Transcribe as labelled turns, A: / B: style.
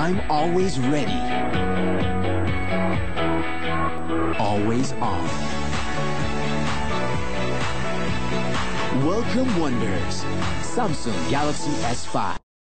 A: I'm always ready. Always on. Welcome Wonders. Samsung Galaxy S5.